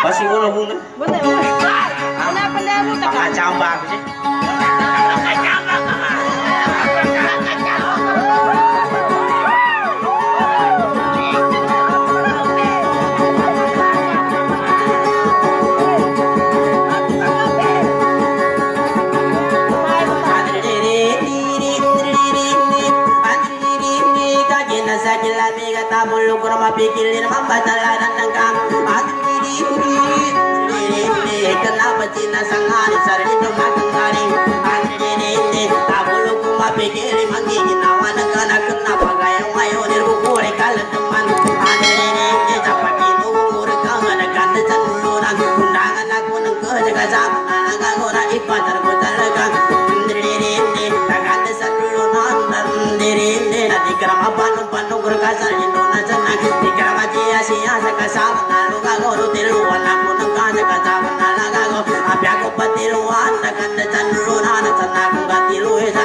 Masih ngono mung. Mboten. Ana pendemu tak. Ah, campak sih. Kenapa Cina sangari Sarili tumatangari Andri Tabulu kumapikiri Manggigin nawa Nagana kenapa Gaya ngayon Nirukuri kalan teman Andri Dapat inukuri Kanga Naganda sa tulunan Undangan aku ng kerja Kasama na nagagura Ipatar ko talaga Andri Naganda sa tulunan Andri Nanti kerama panong-panong Kerkasal Indonesia Di kerama sia-sia Sekasama na Lugagoro Tiluan Aku nagkasa Kasama na lagago Api ako patiluan Naganda sa tulunan Sana akong katiluhi Sa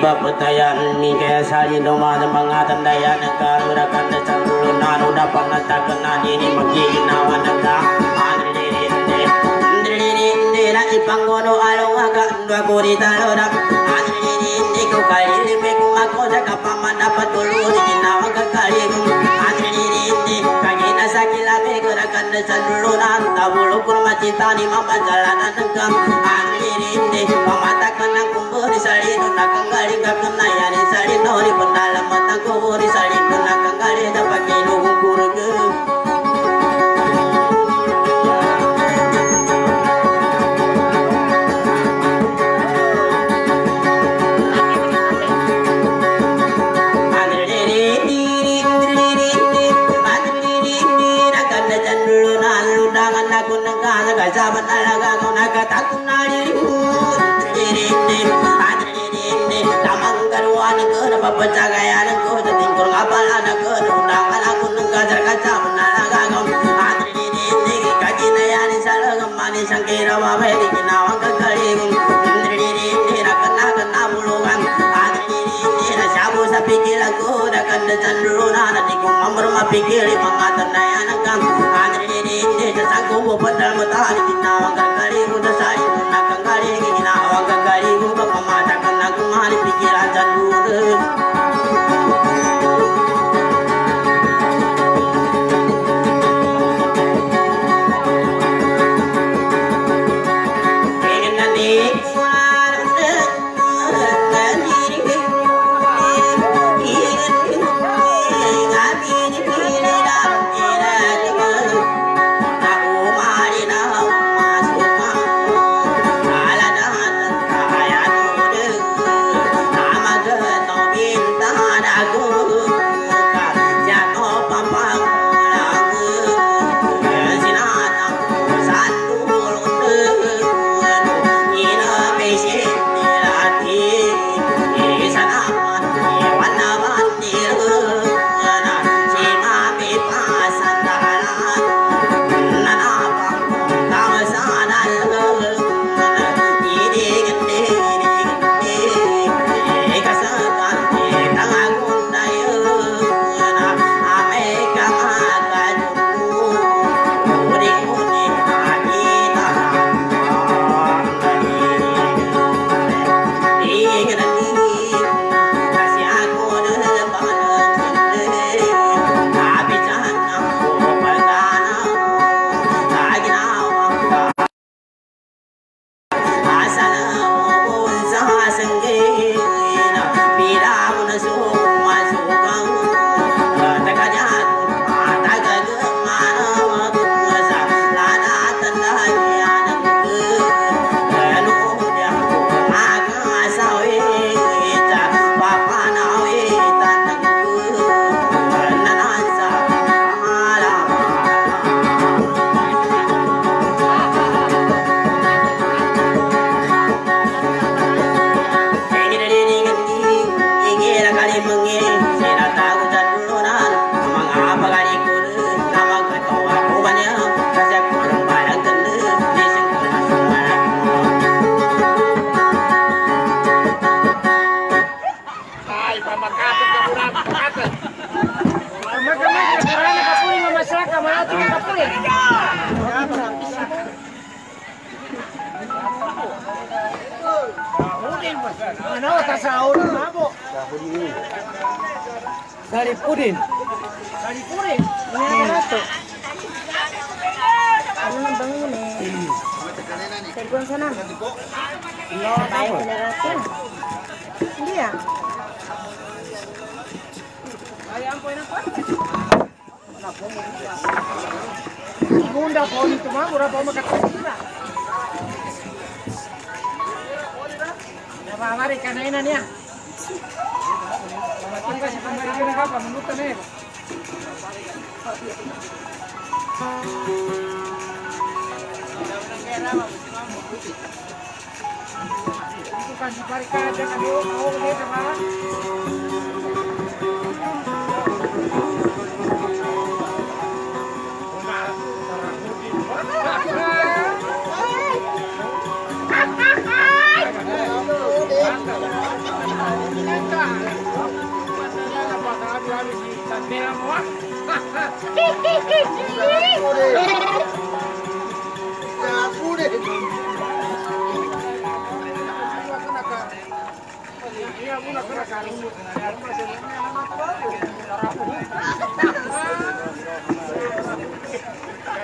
papatayan mi kaya sali doma ng mga tandayan ng karurakan na sa ulo na ano na pangatakan na nini magiginawa ng ka Andririnde Andririnde na ipangono along aga Ndwa ko di talo na Andririnde ko ako sa kapamana patuloy Ginawa ka kalim Andririnde kagina sa kilame Kurakan na sa dulo na Tabulo ko macinta ni mapanjalanan ng kam Andririnde pamatakan ng kumburi sa lino nakanggaling ka na yan sa lino ni pandalamat ng kumburi sa lino nakanggaling na ko na papasagayan ko Sa tingkol nga pala na ko Undangan ako ng kasar kasaban talaga kung Andri kaginayan sa lagam manis ang kirawa Pwede ginawang kagaling Andri nakanakan na bulungan Andri na sabo sa pikilan ko Nakanda sa luna na di ko mamar mapikili Mga tandayan ang kam Andri sa sangko padal mo tahan Ginawang kagaling ko sa sayo Nakagaling ginawang kagaling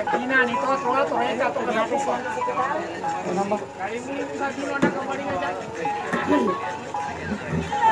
Dina nih tuh tuh tuh ya tuh kenapa sih? Kali ini bisa dino ada kembali aja. Mari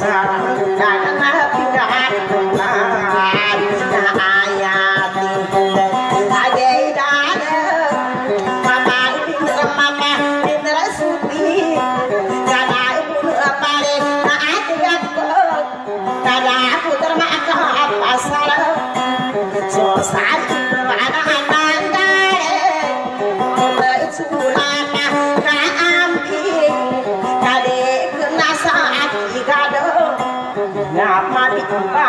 សាទចាណាពីកាយក្នុងឡា Bye.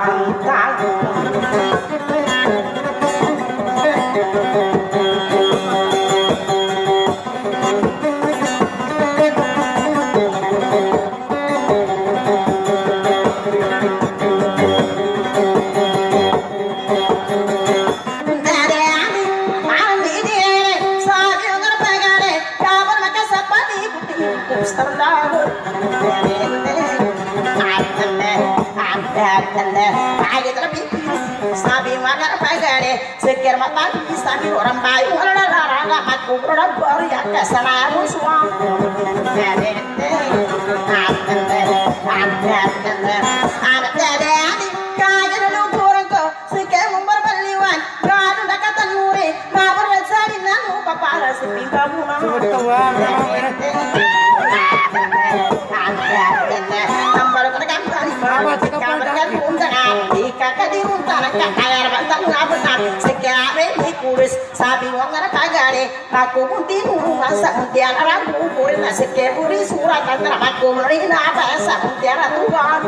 khá Kalau baru ya, gak selalu suamu Gak aku pun tidur masa mutiara rambu kuri nasi kepuri surat antara aku merina apa esa mutiara tuan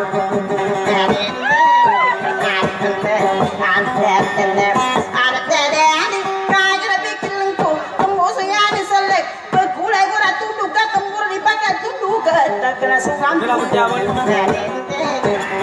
Terima kasih telah menonton!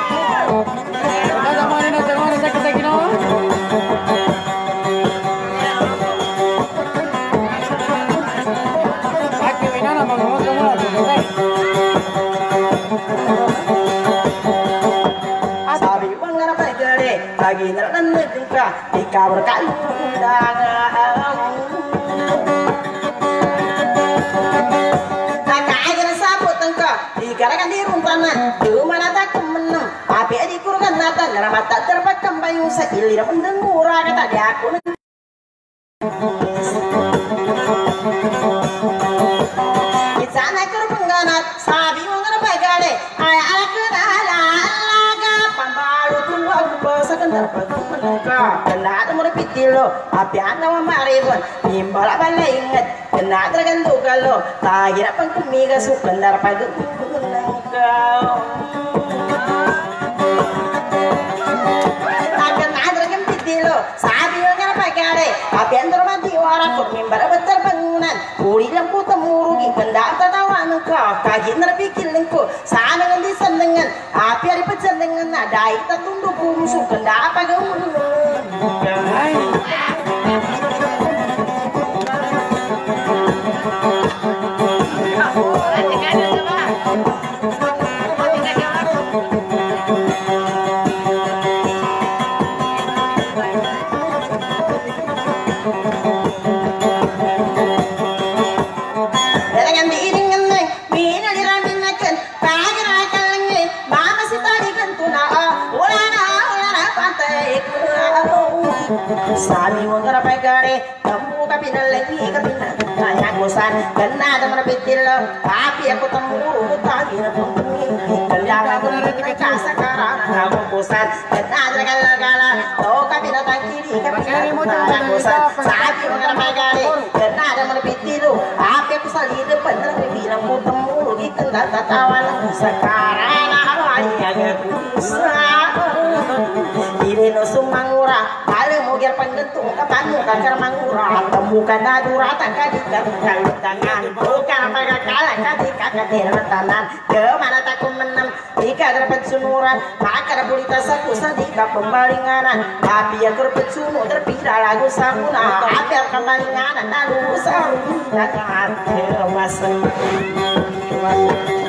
Ikaw berkali. undangan Nakaaja na sabot engka Dikarakan di runtanan Dumana tak kemeneng Tapi di kurungan nata Naramata terbakam bayung sa ilir Mendengura kata di aku mamaribon Bimbala bala ingat Kanada gando galo Tagira pang kumiga Sukandar pagkumanuka akan ada kan pitilo sabi yung nga pagkari apiandro man di wara ko mimbara betar bangunan uri lang po tamurugi kanda tatawan ka kagin na pikilin ko sana nga di sandangan api ari pa sandangan na dahil tatundo pumusok kanda pagamunan ikan tatawa ng sakaran, ako ay agakusa. Dili no sumangura, gyar panggentung kapan mo kakar mangura, temu ka na durata ka di ka tangan, bukan pagkakala ka di ka kadira tanan, ke mana tak menam, di ka dapat sunuran, maka ada bulita saku sa di ka pembalinganan, tapi yang kerpet sunu terpira lagu samuna, tapi yang kembalinganan lalu saru, tak kemasan. ada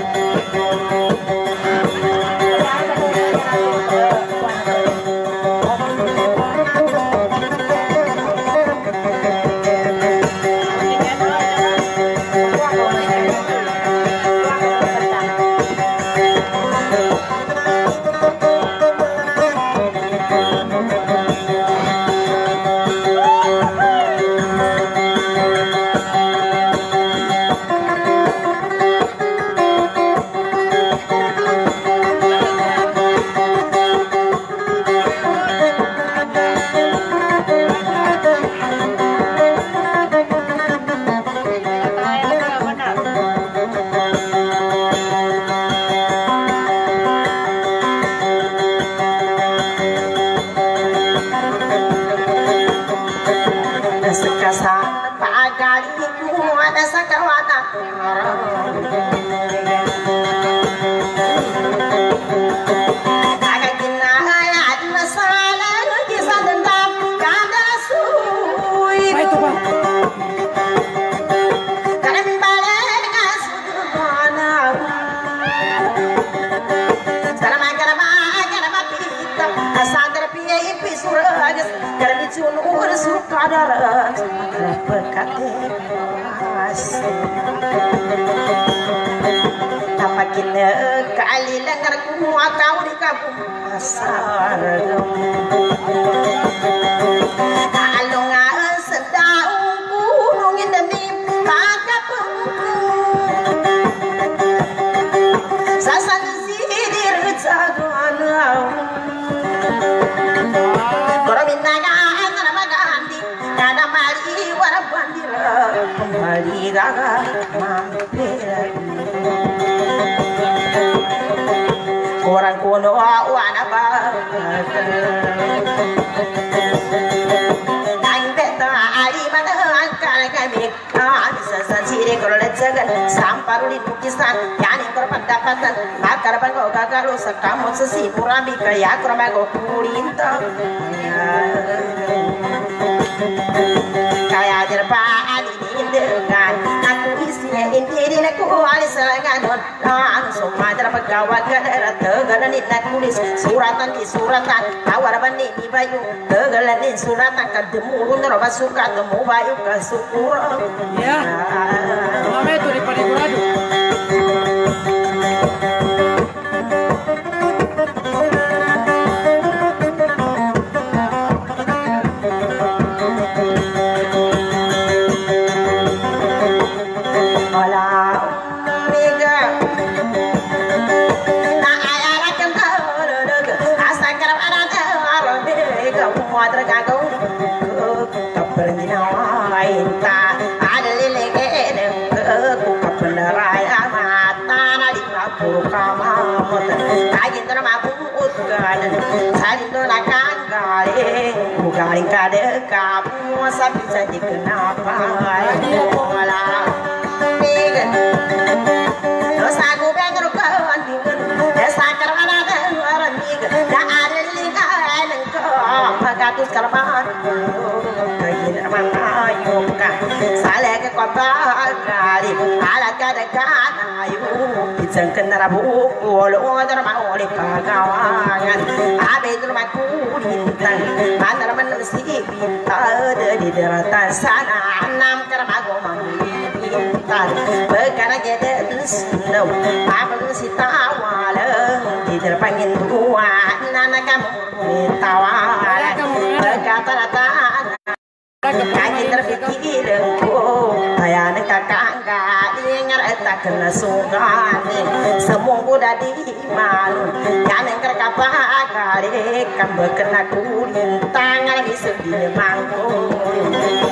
mago kurinta Kaya jerpaan ini dengan Aku isinya intiri Aku alis lenganon Langsung majar pegawai Kadara tegalan Nak tulis suratan di suratan. Tawar bani di bayu Tegalan di suratan Kademu Nero suka Temu bayu ke syukur. Ya. Mama itu di Panigurado. Kamu sapi jadi kenapa wala Amiga. Dosa ku pengen kawan tinggal Desa karmana dan orang miga Da ada lika eleng ko Pagatus karman Kayin mana yuka Sale ke kota kali Ala kada kana ayu Pisang kenara bu Olo dar mau di pintar Di daratan sana Enam kermago pintar. Perkara jadi Apa lu si tawala Di terpangin buat Nana kamu tawala Berkata-kata Kaki terpikir engkau Ayah kakak enggak Ingat tak kena sungani Semua udah di malu Yang kerkapa kali Kan berkena kulit Tangan di mangkuk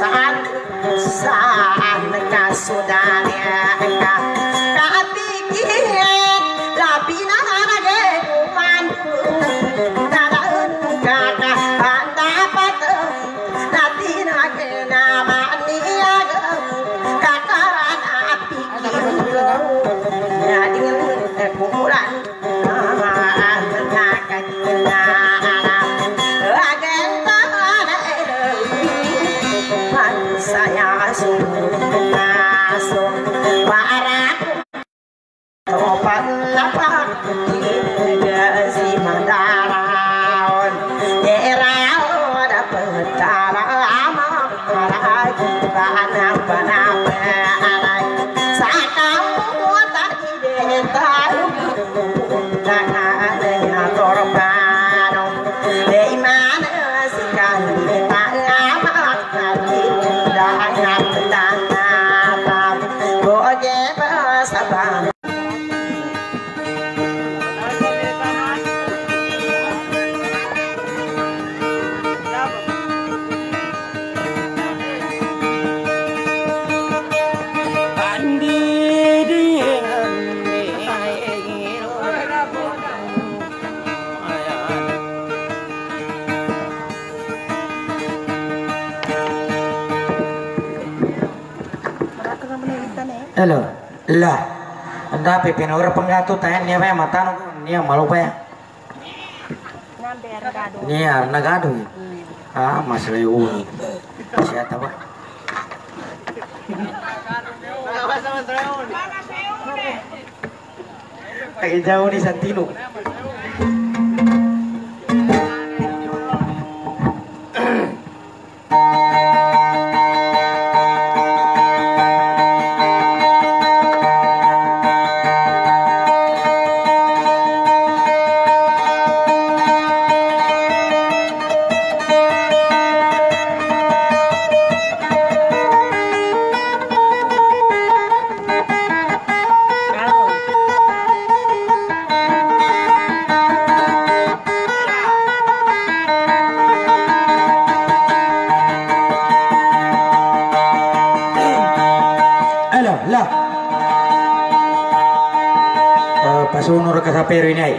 Saan? Saan ka, Sudania? Ikaw Anda pipin orang penggatu tahan niya pa mata no niya malu pa ya. Niya nagado. Ah, mas Leon. Siya ba? Ay jauh ni Santino.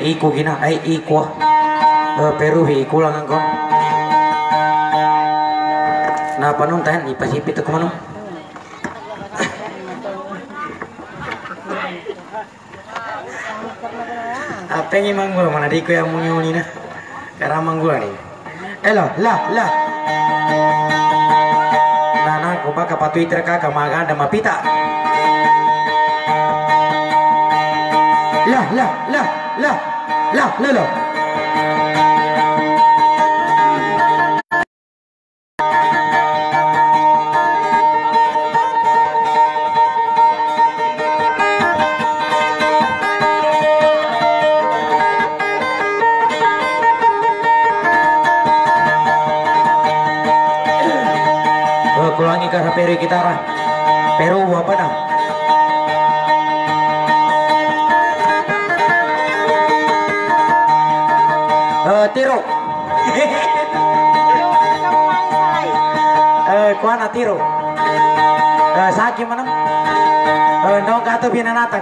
Iko gina iko. Eh, pero hi iko lang ang kon. Na panuntahan ipasipit ako manong. Apa yang manggul mana di ko yang munyo ni na. Karamang gula ni. Halo, lah, lah. Nana ko baka pa Twitter ka kamaganda mapita. Lah, lah, lah, lah, lah, lah, lah.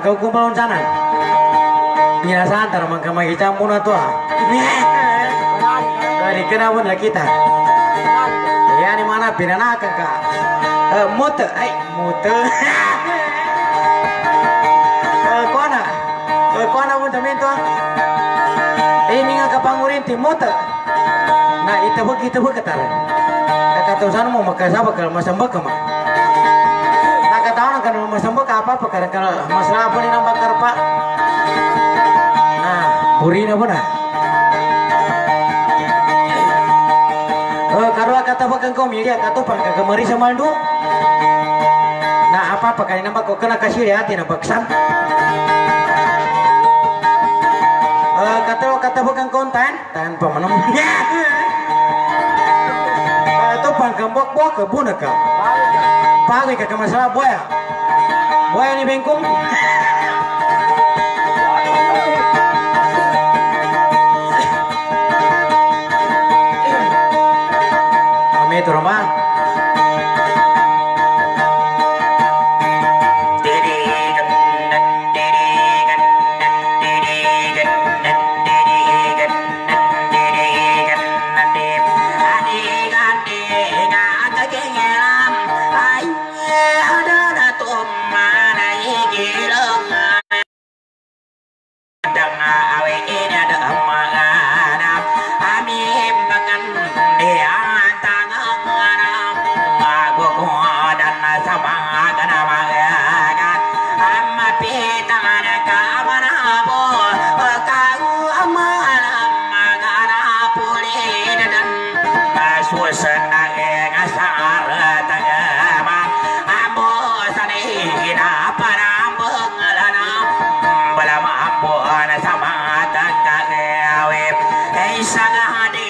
Kau kumpulon sana. Antar mangkamay kita muna to ah. Dari kenapa lah kita? Ya ni mana binanakan ka? Eh, motor, ay. Eh, kuana. Eh, kuana pun temen to. Ini nga kapangurinti motor. Nah, itu begitu begitu Kata sana mau makan apa kalau masamba kama. Nah, ka apa apa kalau masalah apa ni nambah karpa. Nah, burina pun karo kata bakang kau milia kata pan kagak mari samaldu. Nah, apa kali nambah kau kena kasih ya hati nambah kesan. Eh, kata kata konten tanpa menung. Eh, itu pan gambok buah ke bunaka. Pagi kagak masalah buaya. Buaya ni bengkung. Kami itu rumah. Sagahade.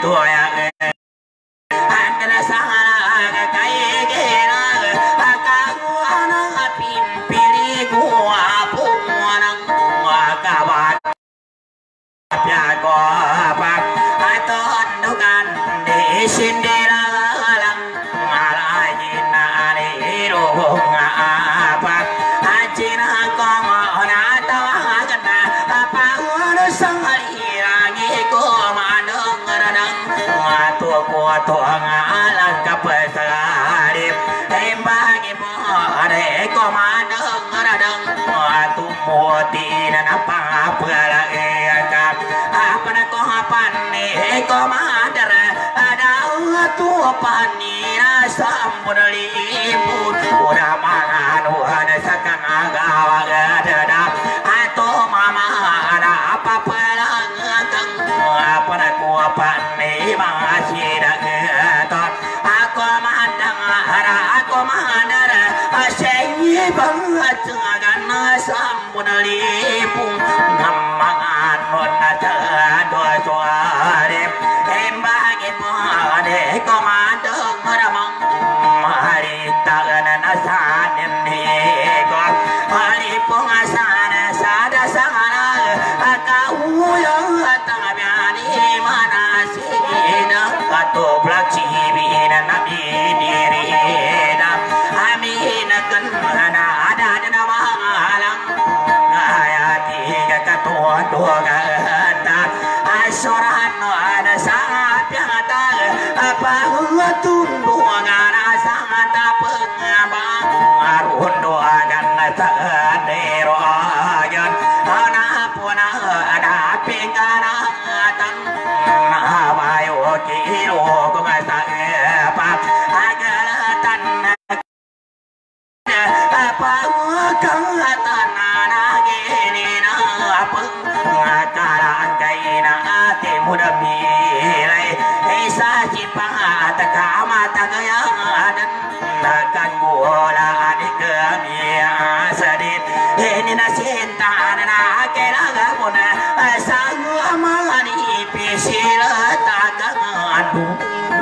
itu ya. a tu.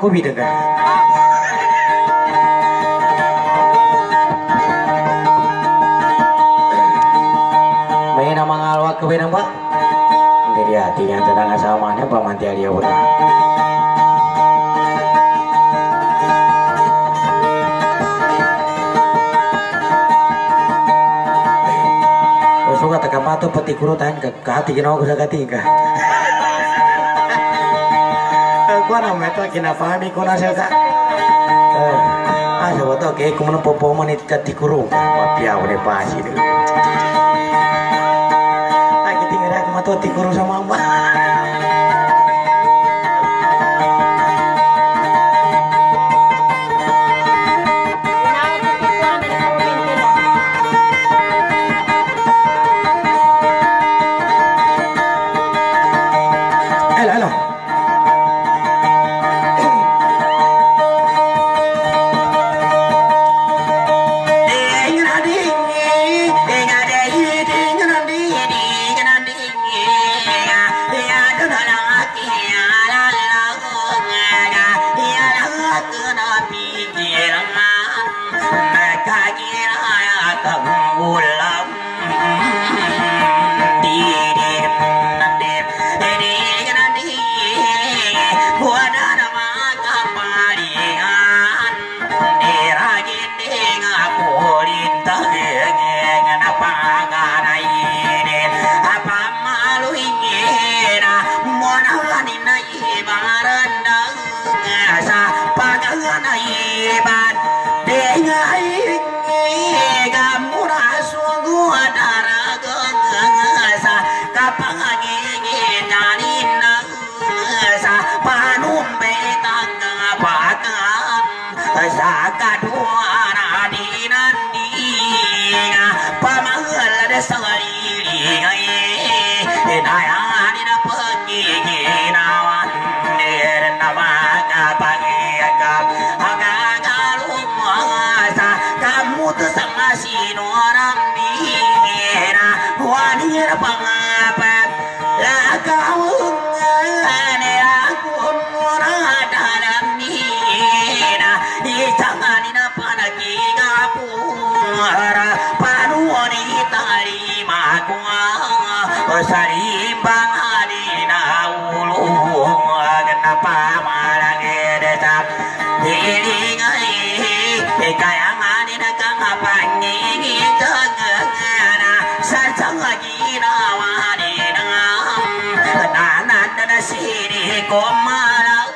aku bidadari. Main nama ngalwa ke benang pak? Jadi hatinya tenang asal mana pak manti dia udah. Suka tegak matu peti kurutan ke hati kenapa aku sakati enggak? કોના મહેતા કિના પાણી કોના સેતા આ જો તો કે કુમન પોપો મને તત્તી કુરુ પાપિયા ઉને પાસી આ કે તિંગ રાત માં તો તી કુરુ સમા saribang halina ulung kenapa malang edetap dilingay kayangan ina kang apangin kagana sarjang lagi na waninam nanan na sini ko malang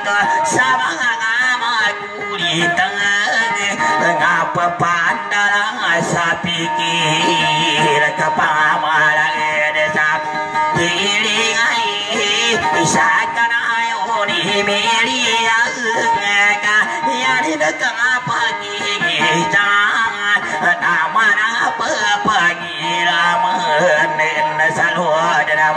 ka sabang ang ama kulitang ngapa pandalang sa pikir kapamalang desa dilingai isa ka na ayo ni melia ka yani na ka pagigitang nama na pagpagiraman na salud na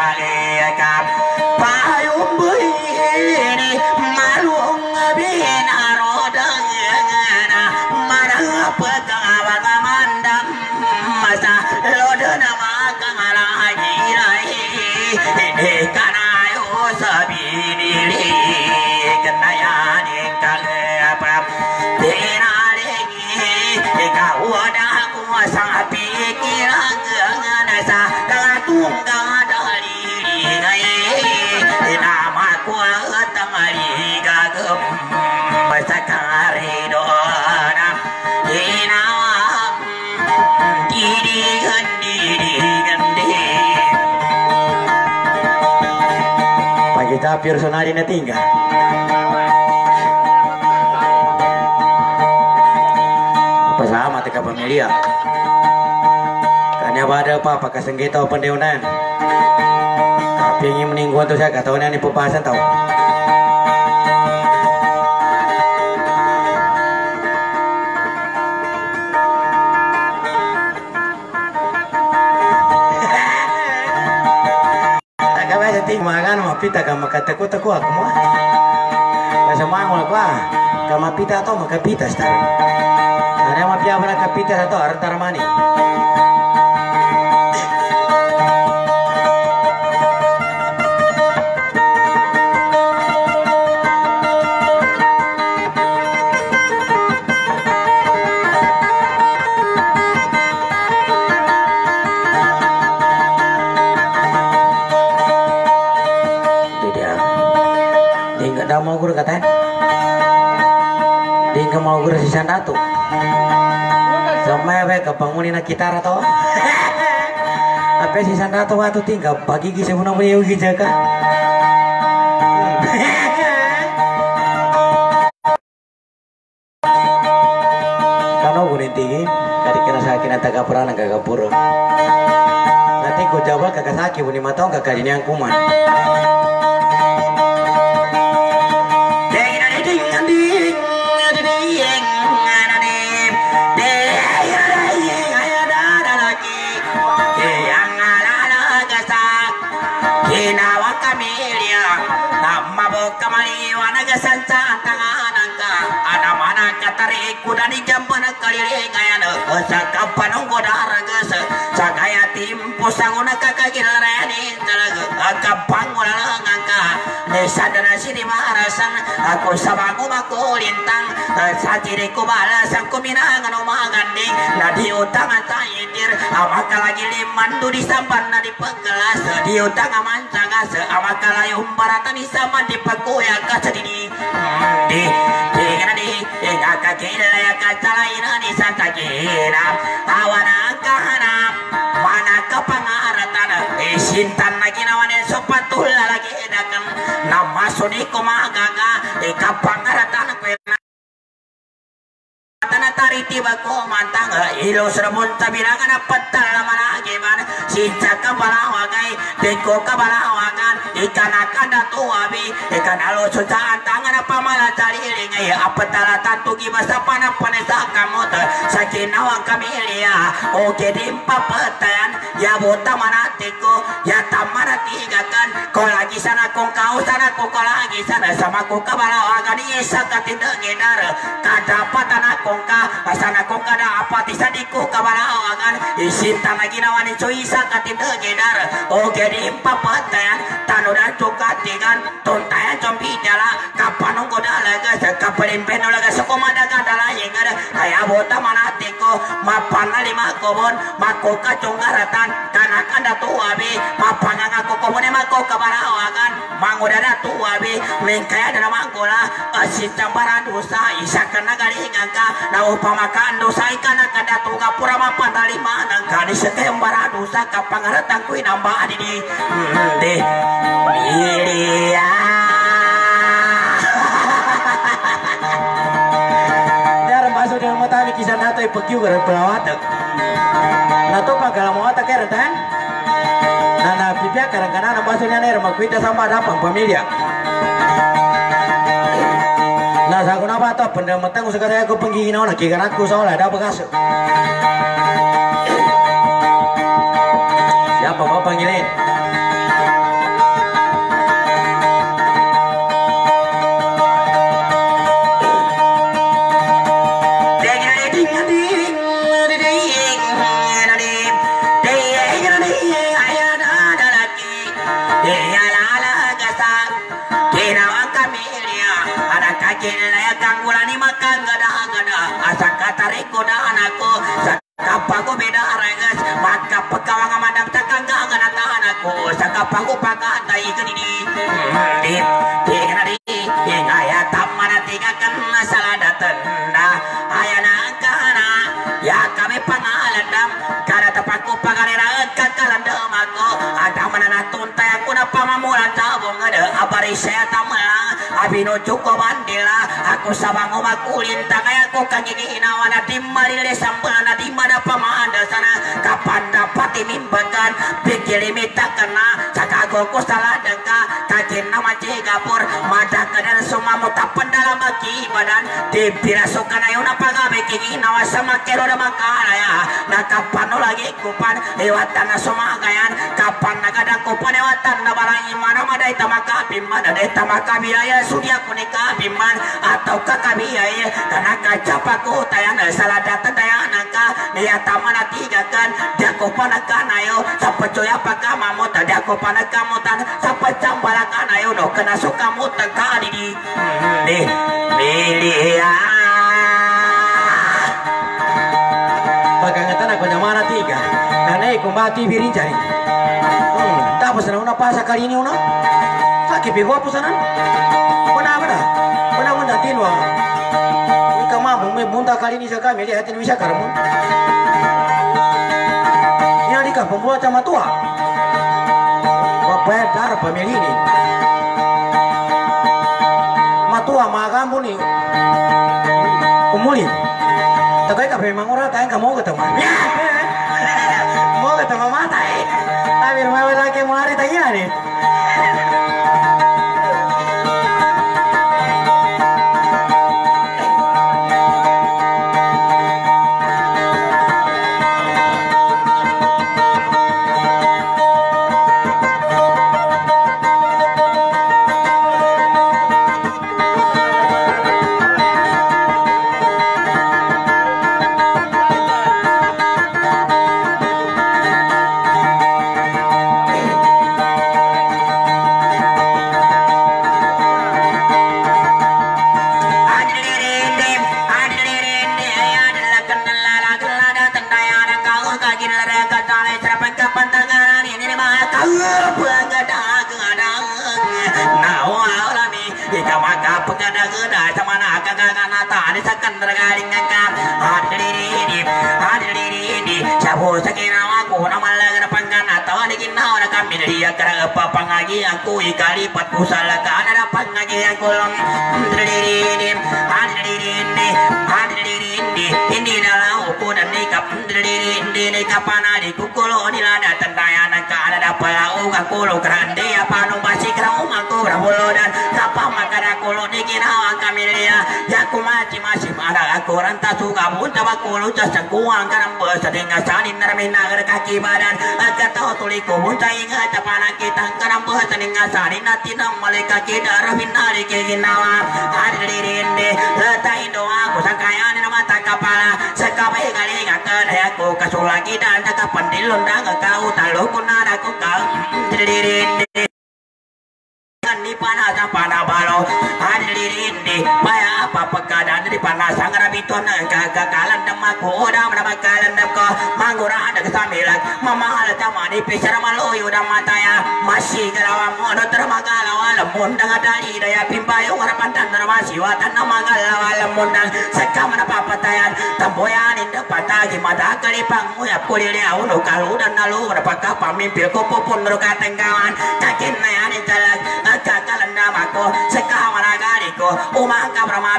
Pagi tapir sonari na tinggal. Pasama teka pamilia. Kanya bada pa pagkasenggita o pandeunan. Tapi ingin meningguan tu saya kata ni pupasan tau. Makan mapita ka makatako tako ako mo. Kasa mango ako ah. Ka mapita to makapita sta. Ada mapia bara kapita sa to Si sandatu. Sama ya ke bangunin kita atau apa si sandatu waktu tinggal pagi gisi muna punya ugi jaga. Kano gunin tinggi, dari kena sakit nanti kapura nang kapura. Nanti ko jawab kakak sakit buni matong kakak ini yang kuman. Pusanguna kakakilrani talaga Agapanguna lang ka Sadana sini marasan Ako sabango makulintang Sa tiri ko balasan Kuminangan umaganding Na di utang at tayitir Amaka lagi liman di sampan na di pagkalas Di utang amansagas Amaka layo humbaratan Isaman di kasadini Di Di kana di Ngakakila ya kacalaina Di sa takina Awana kahanap Mana kapangaratan Isintan na ginawa ni Sopatula lagi edakan Nama suni kumagaga Ikapangaratan ko Tanah tari tiba ko mantang kabalawagan ikan akan datu abi. Ikan alo sucaan tangan apa malah cari ilingai apa tala tantu gimasa pana panesa kamu te sakinawa kami liya oke dimpa petayan ya bota mana teko ya tamara tiga kan kau lagi sana kau kau sana kau kau lagi sana. Sama kau kabalawagan isa katinda ngedar. Kadapatan akong ka? Asana kong kada apa tisadiku kabalawagan isinta na ginawa ni Choisa katinda gedar o gedi papatayan tanudan tukatigan tuntayan chompidala kapanong kodalaga sa kapalimpeno laga sa kumada kadala yengar kaya bota manatiko mapana lima kobon makoka chongaratan kanakanda tuwabi mapanganga kokobone mako kabalawagan mangudana tuwabi mengkaya dana manggola asitang baradusa isakan nagalingaga na upamakan dosa ikana kada tuga pura mapantalima nang kani sekayang baradusa kapangaratan ko inamba di di de milia Dar masuk dengan mata ni kisah nato ipakiu gara pelawat. Nato pa kalau mau tak kira tan. Nana pipia kadang kadang nak masuk ni ner makuita sama dapat pemilia. Nah, saya guna apa tu? Benda matang usah saya aku pergi nak kira aku soalnya ada bekas. Siapa bapak panggilin? Kapago beda arangas. Maka pekawang madam takangga ganata anakku sakapago pagata ikan ini di di di di ngaya tamana tiga kan masalah datang. Dah ayana kana ya kami pangalandam kada tapaku pagarera kakalandam aku. Ada mana abino cukup bandila aku sabang umakulin tangay ako kagiginawa na di marile sambana di mana pamanda sana kapan dapat imimbagan pikir imita kena. Sakago ko salah dengka kakin nama cigapur mada kadan semua mutapan dalam bagi badan. Di pirasukan ayo na pagabe kiginawa sama kero na makaraya na kapan lagi kupan? Lewatan na sumagayan kapan nagadang kupan lewatan na barang imana maday tamakapi mana day tamakabiyaya surya kunika biman atau kakabiyaya karena kacapaku tayan salah data tayan angka niya tama na tigakan dia ko panakan ayo. Sa pacoya pagkama mo ta dia ko panagkamutan sa pacambalakan ayo no kena suka mo tagka di di Milia Pagkangatan ako nyamana tiga. Karena aku mati birin cari. Hmm, tapos na una pasa kali ini una. Apa sana? Mana mana? Mana mana tinwa? Ika mampu me bunda kali ini saya kami lihat ini bisa karmu. Ini adika pembuat sama tua. Bapak dar pemilih ini. Matua magambu nih. Umuli. Tagay ka memang orang tayang kamu ketemu. Mau ketemu mata eh. Tapi rumah wala ke mau hari tanya nih. pangagi aku ikali pat pusala ka ada pangagi aku lom hadiririn hadiririn hadiririn ini di kapana di kukulo di lada tentayan ka ada pala uga kulo grande ya panu basi kra uma ko brabulo dan kapa makara kulo di kina kamilia ya kumaci masih ada aku ranta suka bunta bakulo jasa kuang karam besa dengan sanin narmin nagar kaki badan kata tuli ko bunta inga tapana kita karam besa dengan sanin natina malika kita rabinari ke ginawa hadirinde letai doa ku tak kepala sekapai kali ngakan aku kasulagi dan tak pandilon dan kau. Talu kunara ku kau hadirinde ni pana sa pana balo. Hadirin di maya apa pekadaan di pana sangra biton kagagalan nama ko mangura ada kesamilan mama ala tama di pisara malo mataya masih garawa mono termagala wala mundang ada daya pimpayo harapan dan masih watan nama gala wala mundang sekam papatayan. Tamboyan inda patagi mata kali pangu ya kulile auno kalu dan nalu berapakah pamimpin ko popon katenggawan kakin na yan italag kakalan nama ko sekamana gari ko umah ka brahma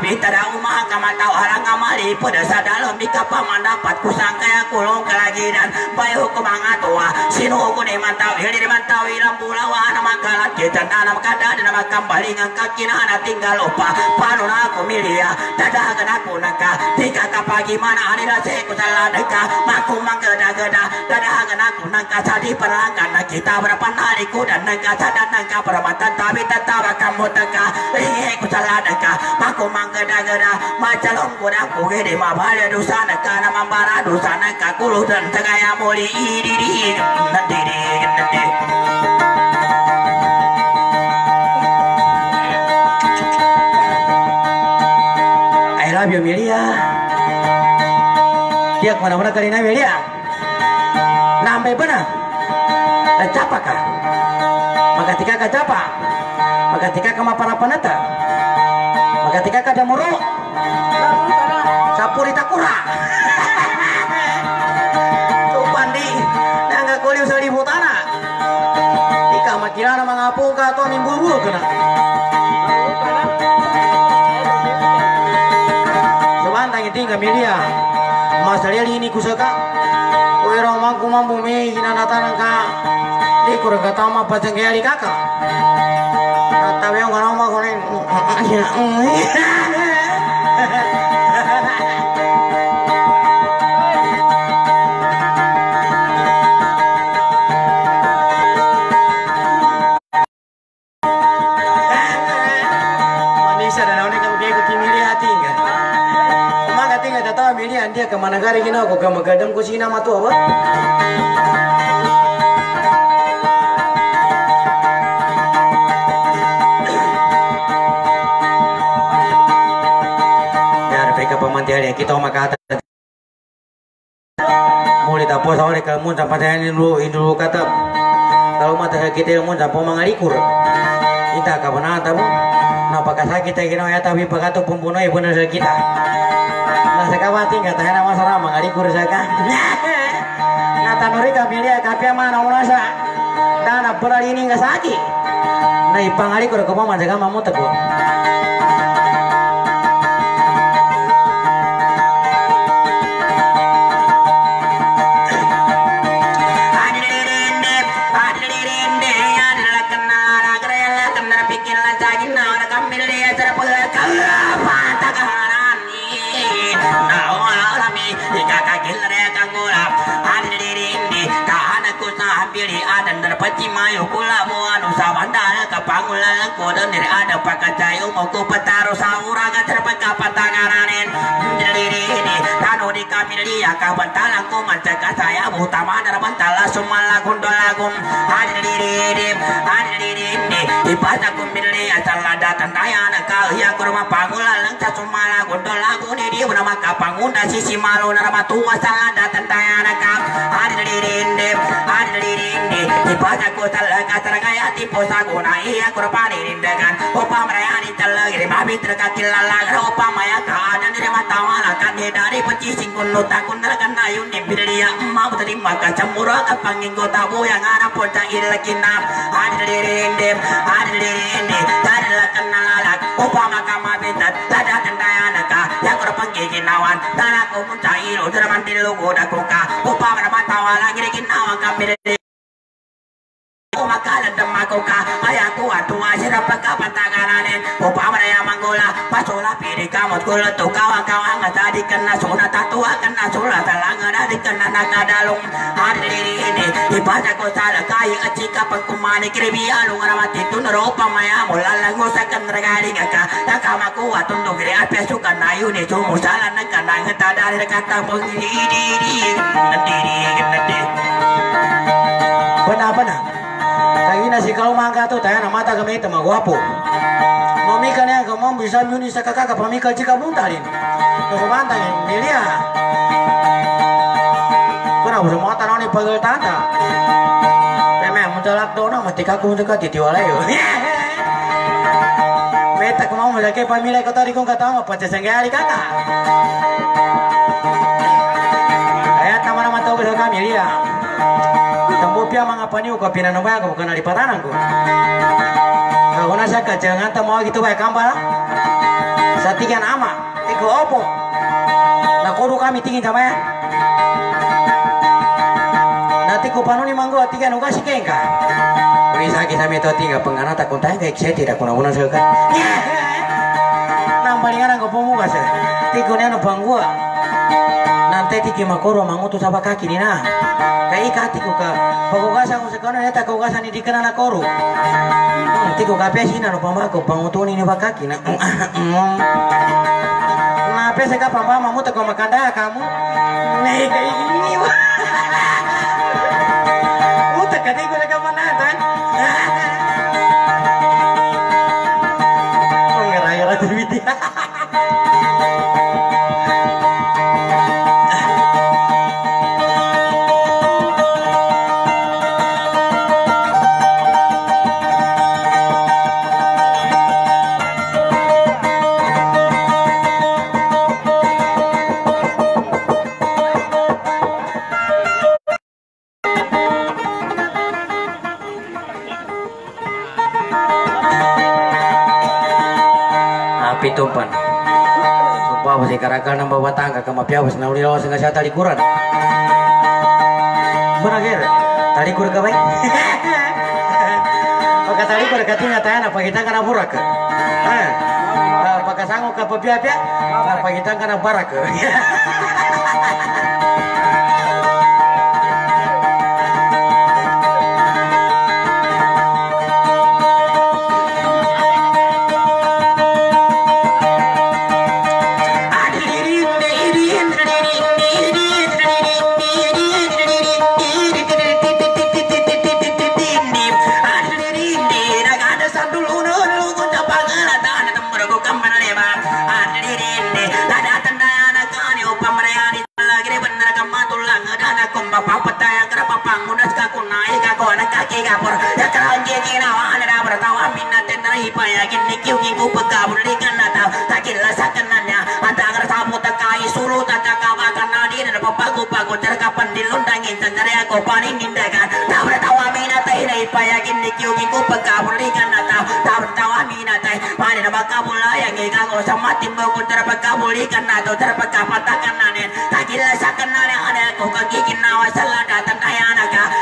umah ka mata orang kamari pada sadalom di kapama dapat kusangka ya kulong kelagiran bayu ko mga tua sino ko ni mantaw hili mantaw ilang bulawa na magkalat kita na nama kada na nama kambali ng kakina tinggal opa. Paano na ako milia. Dadagan ako nagka tika kapagi mana anila se ko salada ka makumang gada-gada dadagan ako nagka sadi perangkan kita berapa nari ko dan nagka sadan nagka peramatan tabi tatawa kamu teka Ringi ku salada ka Maku manggada-gada Macalong ku dah ku gede Mabala dosa naka. Namambara dosa naka Kulu dan tegaya muli Nanti nanti I love you Melia Dia ke mana-mana kali ini Melia Nampai benar. Kah? Maka tika ka capa? Maka tika ka mapara panata Maka tika ka damuro Sapuri to mimburu kena. Sebantang itu nggak milia Masalah ini kusaka Wero mampu mampu me hinanatan ka Di kurang kata ma pajang kaya di kakak. Yang kalau mau konen Manisa nama tuh apa? Biar mereka pemantian kita maka Mulai tak puas awalnya kalau sampai dulu kata kalau mata kita mengalikur kita tahu sakit ya tapi pembunuh ibu kita. Nah nggak tahan sarang mengalikur saya tanuri kami lihat tapi mana nasa dan apa ini nggak sakit. Nah ipangalikur kau mau jaga mamu teguh Pacimayo kula mo ano sa bandal kapangulan ko dan dari ada pakacayo mo ko pataro sa uraga terpagkapatangaranin diri ini tano di kami liya kabantalan ko mancaka saya utama dari bantala sumala gundolagun hadir diri ini hadir diri ini ipasa kumbili asal datang daya kau ya kurma pangulan lang sa sumala gundolagun ini bernama kapangunda sisi malu narama tua salah datang daya kau hadir diri ini hadir diri ini ipasa ko salah kata kaya tipu saguna iya kurpani rindagan upa merayani talagi mabi terkakilala upa maya kaana dari matawala kan dari pecising kunu takun narakan ayun di bilia mau terima kacamura kapangin kota bu yang ana pocang ilakina hadir diri ini hadir diri upa makama bintat tada kendayana ka yang kurpa panggiginawan Dana ko munta ilo Daraman tilugo da kuka Upa maramatawa Lagi ginawan kami Umakalan damaku ka Kaya kuha tunga Sira pagkapatangaranin Upa maraya manggula Pasula pili kamot Kula tu kawan kawan Tadi kena suna tatua Kena sula talangan Dari kena nakadalong Hari diri ini Ibadah ko salah Kaya acika pagkumani Kiribialo nga naman Tito naropa maya Mula lango sa kanragaling ka Nakama kuha Tundog rin At pesukan na yun Ito musala Nagkanang Tadari Nakatapong Diri Benar benar. Kaya na si kalau mangga tu tayo na mata kami ito magwapo. Mamika na ka mong bisa muni sa kakaka pamika chika buntarin. Kasi bantang nilia. Kuna usa mata na ni pagal tata. Peme mutalak do na matika kung ka titiwala yo. Meta ko mo lagi pamilya ko tari kong katama pa sa sangyari kaka. Kaya tama naman tawag sa kami liya. Pia mga paniw ko pinanubaya ko kana lipatanan ko. Kau na siya ka jangan tamo gitu bae kambal. Sa tigan ama, tigo opo. Na kodo kami tingin tama ya. Nanti ko pano ni manggo tiga nuga si kenka. Uri sakit kami to tiga pengana tak kontai kayak saya tidak kuna kuna seka. Nang palingan ko pemuga sa. Tigo ni ano Nanti tiki makoro mangutu saba kaki ni na. Kai kati ko ka pagugasa ko sa kono neta kugasa ni dikana na koro. Nanti ko kapya sina no pambako pangutuni ni bakaki na. Na pesa ka pamba mamuta ko makanda kamu. Nei kai gini. Uta kati Nang bawa tangga ke mapiawas na uli lawas nga siya talikuran. Benar tali kur kabay. Pagka tali kur katinga tayo na pagitan ka na burak. Ah. Pagka sango ka papiapia, na pagitan ka na barak. Pago terkapan dilundangin tandare ako paningindagan Tawra tawa minatay na ipayagin ni Kyugin ko pagkabulikan na tao Tawra tawa minatay Pani na magkabulayang ikaw sa ko Tara pagkabulikan na to Tara pagkapatakan na nin Tagilasakan na rin ana ko Kagiginawa sa lada Tandayan na ka Takura pamandapatan nulundangan ako na ka Tasaraban na laga ka Talo ko na nako ka Ibasa kombinadiyan Di ka kamuha tindagi Di ka nakaditimba ko sa katako pimbayaw Kanali sa pula na ilada Tandayan na ka Kurumon na ko pipandapan Takin na sa kananya Patagan na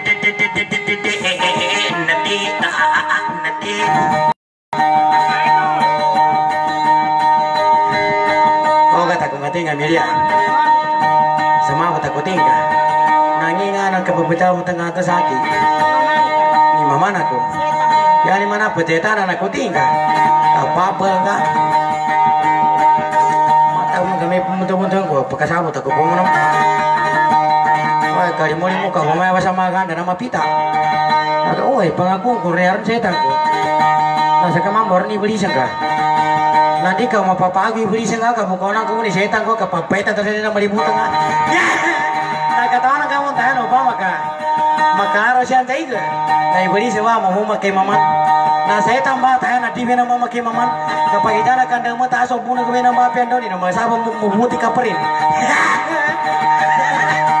ko ngati nga Miriam. Sama ko takutin ka. Nangingan ang kapapitaw mo tanga sa akin. Ni mama na ko. Yani mana peteta na nakutin ka. Kapapal ka. Mata mo kami pumunta-punta ko. Pagkasabot ako po mo naman. Ay, kalimuli mo ka. Humaya sa mga ganda na mapita. Naga, uy, pangako ko. Rearan setan ko. Nasa kamambor ni belisan ka. Nanti kau mau papagi beri sengah kamu kau nak kamu ni setan kau kepapeta terus nama di tengah. Ya. Tak kata orang kamu tahan apa maka maka harus yang tiga. Nah beri sewa mau makai maman. Nah saya tambah tahan nanti bina mau makai maman. Kapag kita nak kandang mata asal punya kau bina mapian doni nama saya mau mau muti kaperin.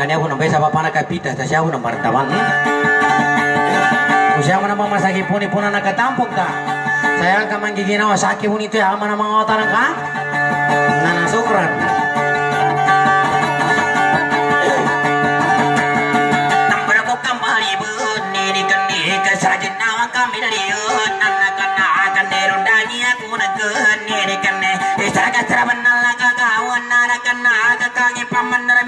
Makanya aku nampai sama pana kapita Tasya aku nampak tawan Usia mana mama sakit pun pun anak ketampung ka Saya ka manggigina wa sakit pun itu ya mana mga otaran ka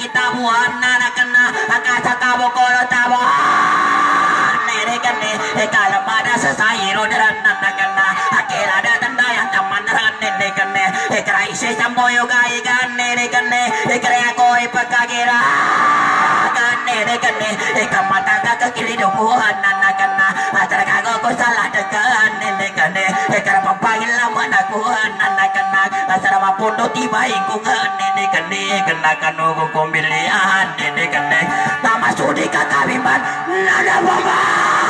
kita buan anak kena. Aka saka bokoro tabuan kane ekala pada sesairo daran nanda kana akela ada tanda yang taman ran nene kane ekra ise samboyo gai gan nere kane ekra ko ipakagira kan nere kane ekamata ka kiri do buhan nanda kana atara kago ko salah degan nene kane ekra papangil lama naku nanda kana asara mapondo tiba ingkungan nene kane kena kanu ko kombilian nene kane nama sudi kakawimban nada baba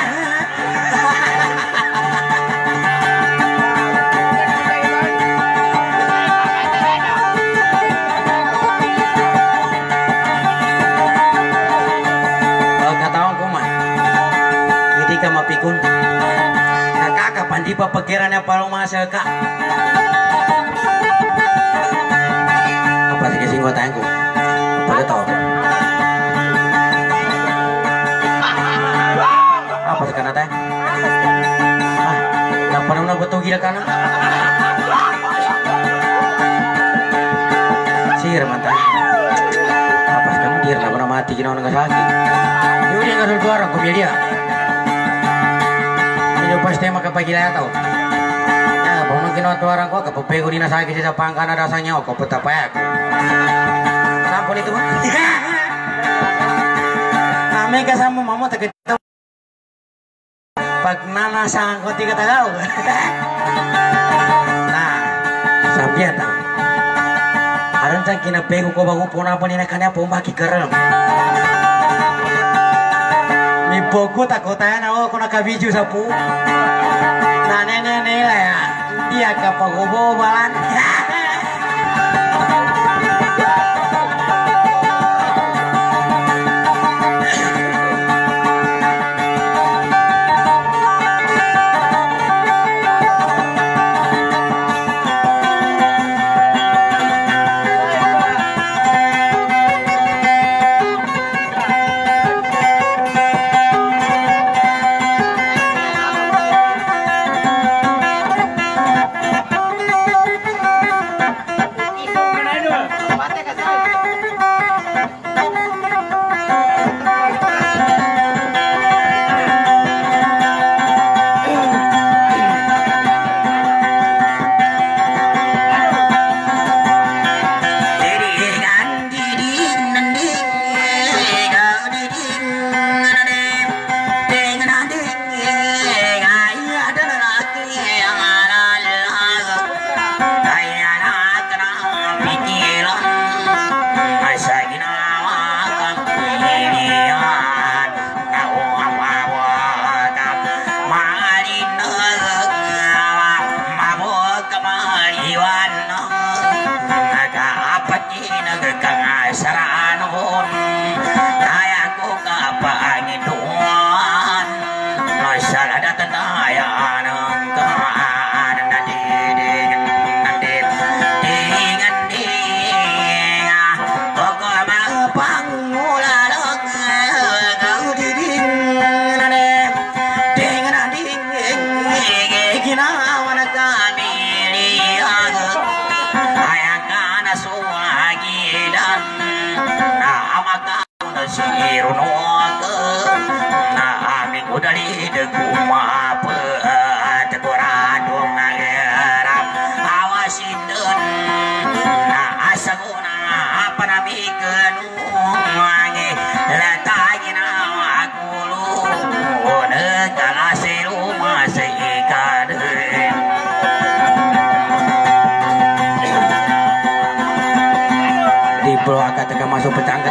di pa pagkiran niya parang masal ka. Apa sige singgotan ko? Pagkataw ko. Apa sa kanata? Ah, napanam na bato gila ka na? Sige, mantap. Apa kamu dia na pernah mati kina orang sakit. Yun yung ngasal tuarang kumilya. Ini pasti maka pagi lah tau. Ya, bangun kina tuarang ko kapapego ni nasakit sa pangkana rasanya ko petapayak. Sampun itu mah. Kami mama tak bak nana sangkot tiga tahu. nah, sampai tahu. Aran cang kina pegu ko bagu puna pa nina kanya po kerem. Mi boku takotaya na o kuna kabiju sapu. Na nene nene ya. Dia kapagobo balan. Sobat.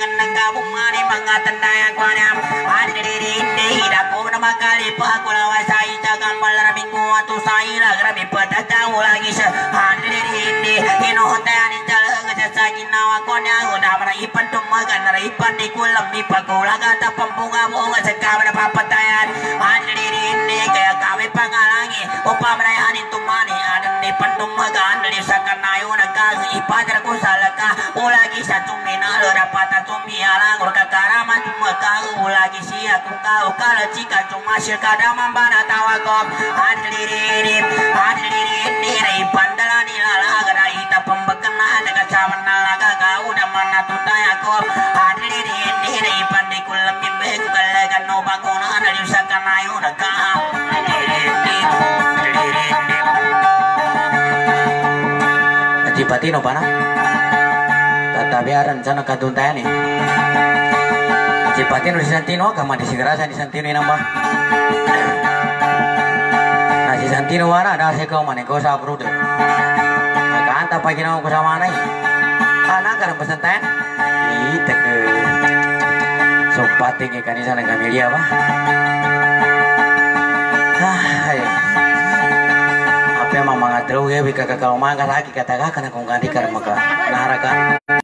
di dadangan negabung mani mangatan daya kuanyam adri di di dako nama kali pa aku lawa sai jagan balar minggu atu sai lah grabi pada tahu lagi se adri di di ino hotani jala sagi nawa konya udah mana papatayan kayak kami tumani ada di pantumagan dari sakanayo nagkag ipadar ko salaka ulagi sa tumina lora pata tumiala ngor kakarama tumaka ulagi siya kung ka ukala chika tumasir kadama bana tawagom adliriri adliriri na ipandala nila lagara ita pembekana daga saman nalaga ka udah mana tutaya ko adliriri na ipandi Cipatino pana tatabi aran sana kaduntayan eh Cipatino di Santino kama di Sigrasa di Santino inamba Nah si Santino wana ada saya kau mana kau sa brude Kanta pagi nang ko mana Anak kan pesantan Ita ke Sompate ke kanisa ng Camelia ba Yang mama ngatru ya bika kakak umaga lagi kata kakak nak ganti karena maka narakan.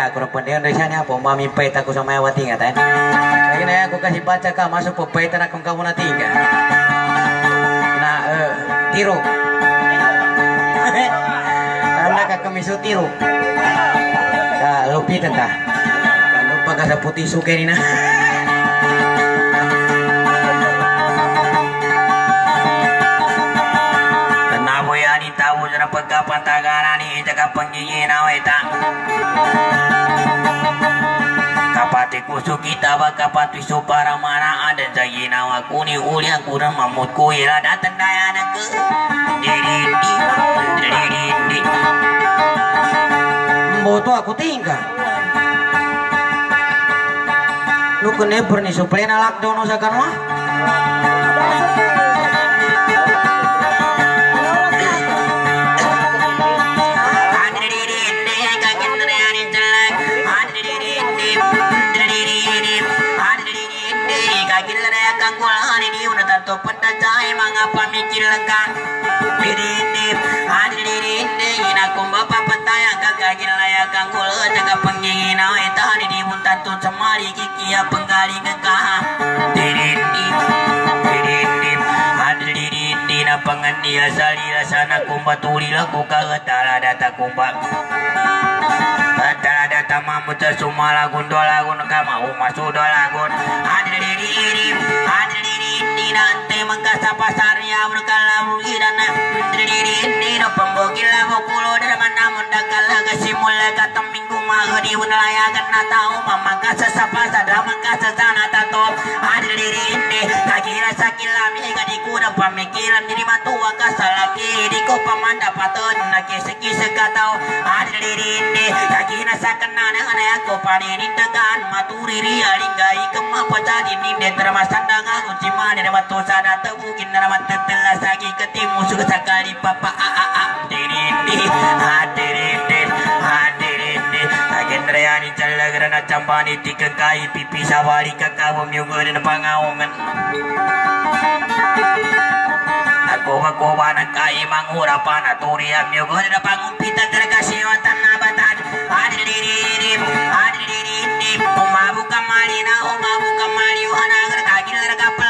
Aku pendian dari sana apa mami pay aku sama awati ngatain. Kaya na ako kasi baca ka masuk pepay na kung kamu nanti ka. Na eh, tiro. Anda ka kami so tiro. Ka lupitan ta. Ka lupa ka sa puti suke ni na. Jana pagkapan tagarani jaga penggigin aweta. Kapati kusu kita ba kapati su para mana ada jagi nawa uli ang kurang mamut ku ila datang daya ke diri di diri di Mboto aku tinggal. Lu kene berni supaya na lockdown sa kanwa. Mga pamikir lang Pirindip, adlirinde, inakumba papataya kagagil laya kangkul jaga penggingina eta hari di buntatun semari kikia penggaling kekaha Dirindip, dirindip, adlirinde na pangandia salila sana kumba tuli lagu kagetala data kumba Data data mamuta sumala gundola gun kama umasu dolagun adlirinde, adlirinde nanti mengkasa pasarnya berkala dan diri ini. No pembogila bokulo dan mana mendakala kesimula kata minggu mahu di unlaya kena tahu. Mama kasa sapa sadar mengkasa sana tato ada diri ini kaki rasa kilami kadi kuda pemikiran diri matua kasa lagi di ko pamanda patun naki seki sekatau ada diri ini. Kaki rasa kena dengan aku. Panini tegan maturi ria linggai kema pacadi ninde termasan dengan uji mana dan sada tebukin dan mata telah sagi ketimu suka sekali papa. A a a dirindi hadirindi hadirindi. Agen reani jalagrana campani tiga kai pipi sawari kakawum yugurin pangaungan Ako ako ba ng kaimang hurapan at uriam yung gano'n na pangumpitan talaga siwatan na batan Adilirinip, adilirinip Umabog ka mali na umabog ka mali Hanagar kagil na ka pelundang ila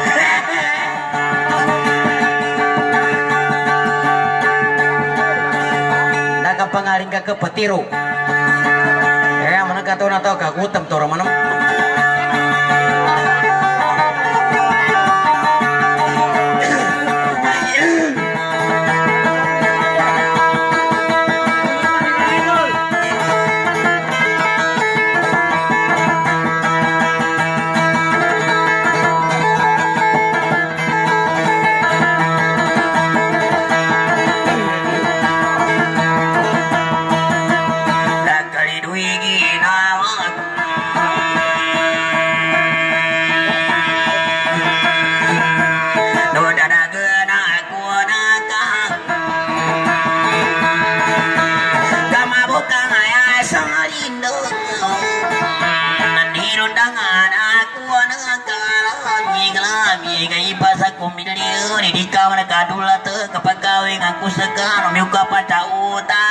naring ka ya mana manang katunan gak kagutam toro mana? Meu Miu kapata tá uta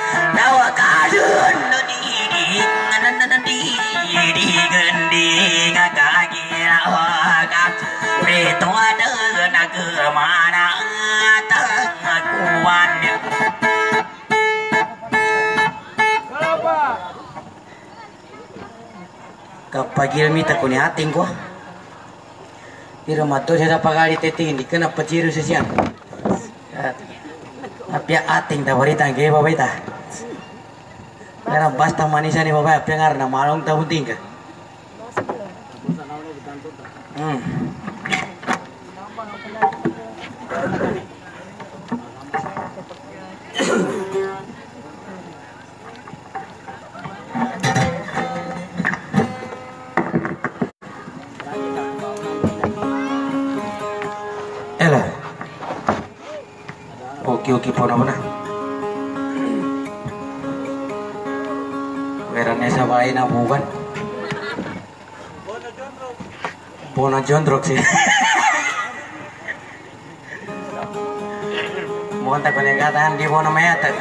pamasagarin Nawakasun na didig na na na didig di nga kagirawagat Rito ada nagmana tangakuan Kenapa? Kapagil mita ko ni ating ko. Pero mato siya sa pagali teting hindi ka na pachiro siya siya. At apya ating tawarita ang kaya babay ta. Karena basta manisa ni babay apya ngar na malong tabunting ka. Pona jondrok sih. Mohon tak katakan di pona mayat.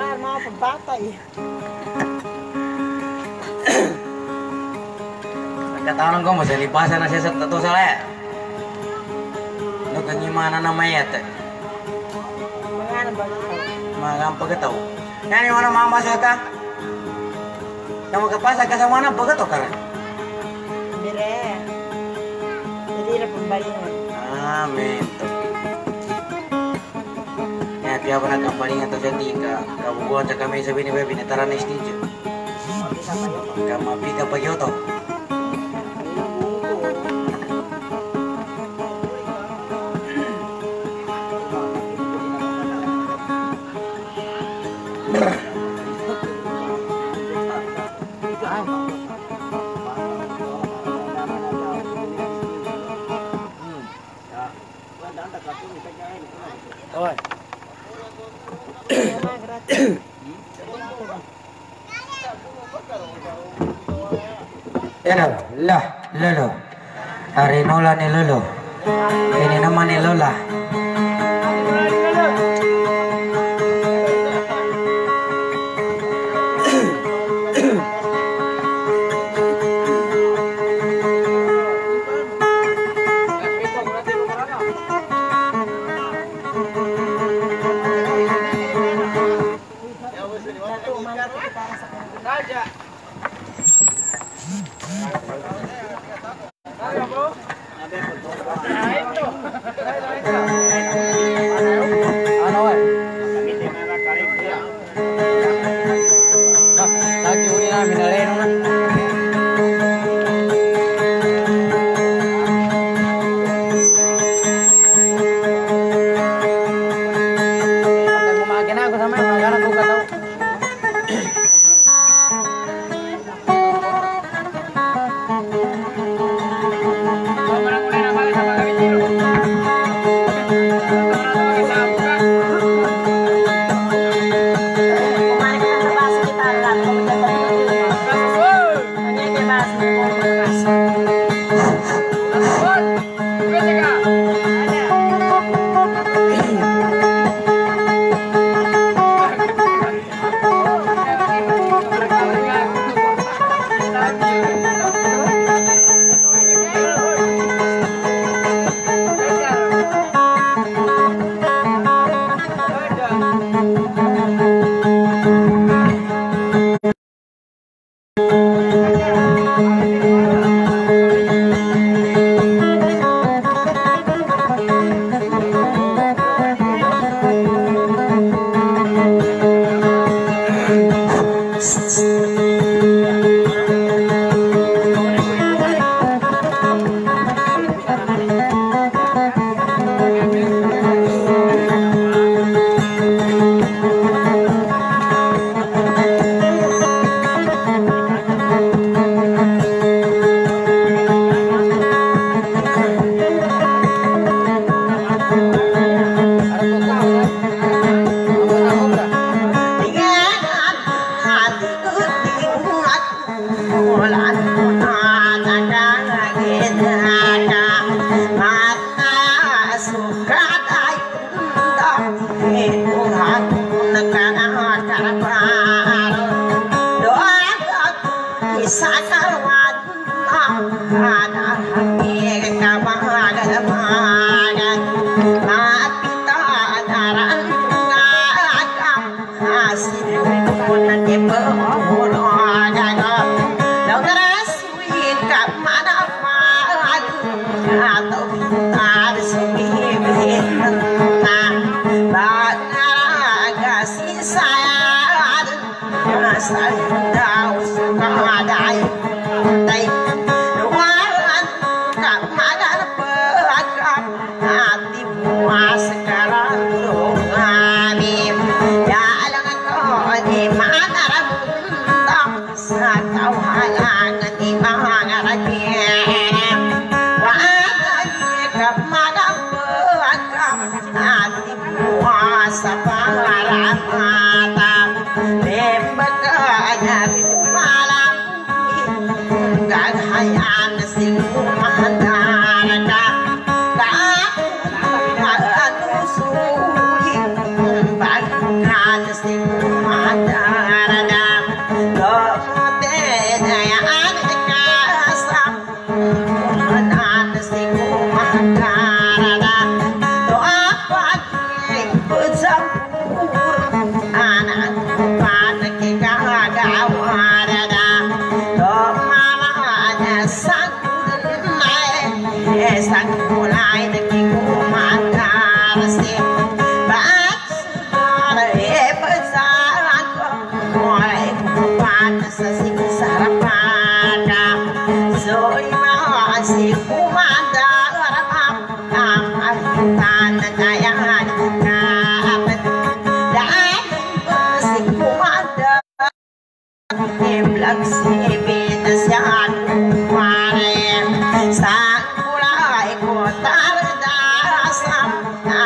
Mahal mga pagbatay. Katakan ko masih lipasan na siya sa tato sa laya. Ano kanyimana na mayat. Mga ano ba ito? Magang pagkataw. Yan yung ano mga masota. Yang magkapasa ka sa mana pagkataw ka Amin. Ya, tiap na kampaling atau sa tika. Kabubuhan sa kami sa binibe, binitaran na istinjo. Bye. ấm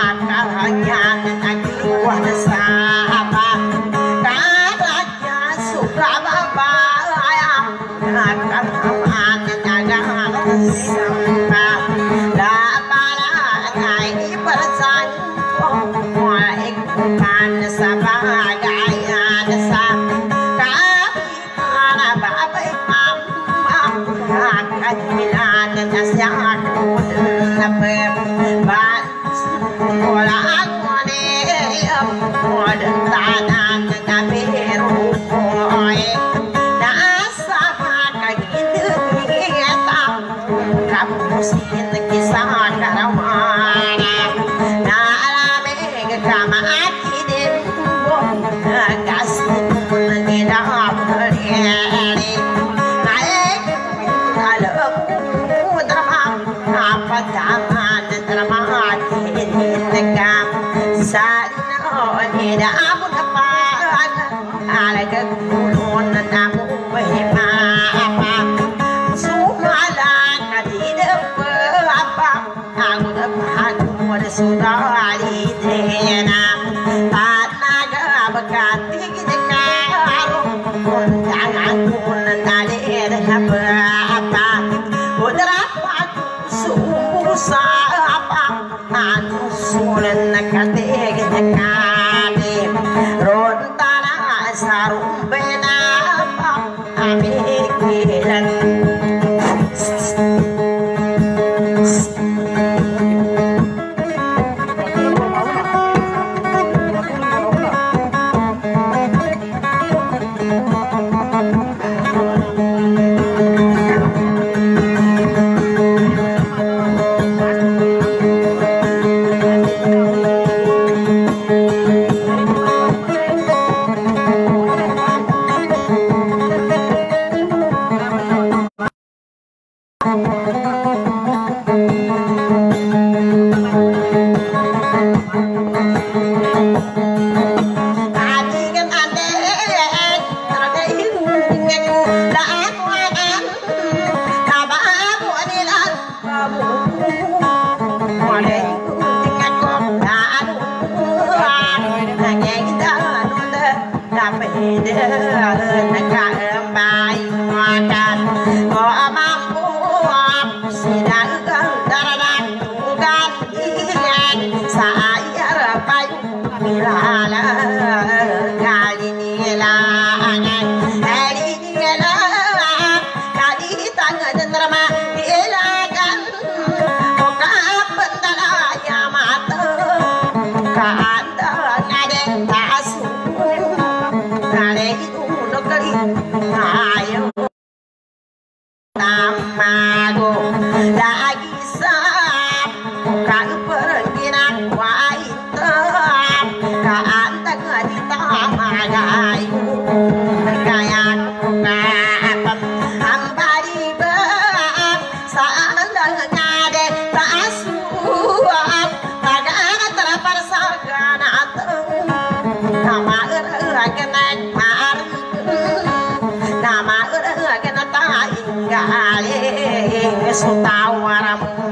soltar o aramucumóida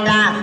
né?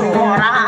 Sa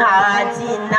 啊，进那，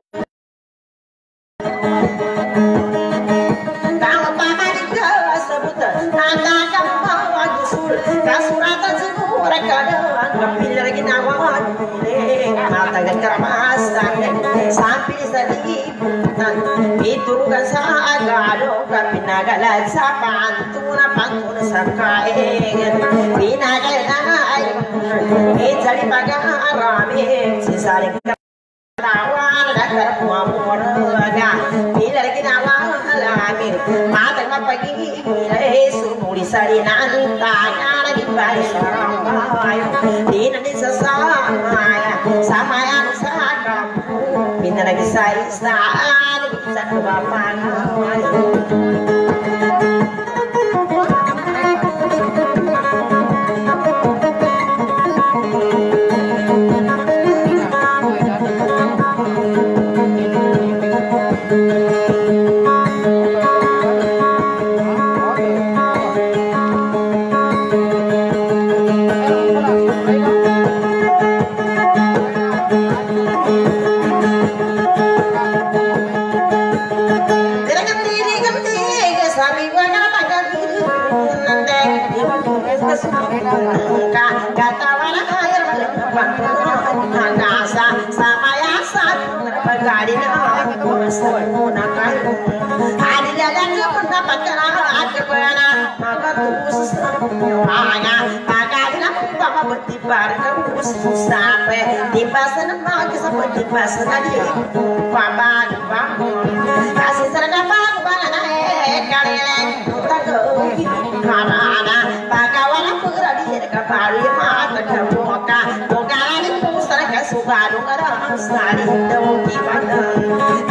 jusul Kasuratan semua kadang Kapil lagi nama Mata kerapasan Sampai seliputan Itu bukan sagado Kapinagalag sa puamuraga Bila ginawa alamin Matang mapagiging Sunuli sa rinantaya Naging bahay sa rambayo Di na din sa samaya Samayan sa kampo Pinalagi sa isaan Sa kabapanawan Sampai di pasar nama sampai di pasar tadi, papa, papa, kasih serga papa, bana eh kalian tak karana bagawana pugradi ka pari mata ka boka boka ni pusara ka sugado kara sari demu ki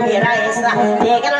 kamasukira esa Degana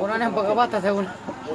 Una empacabata de una. No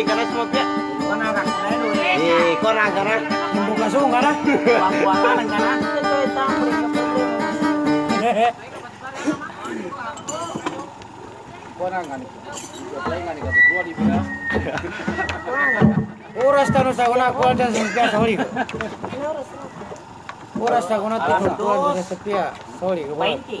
Ara pamintu ikan semua pia. Eh, kau nak kan? Buka sunga na. Wala ka na. Ito ay tambre ka problema. Oras tanu sa una kuan sa sepia sorry. Sepia sorry. 20.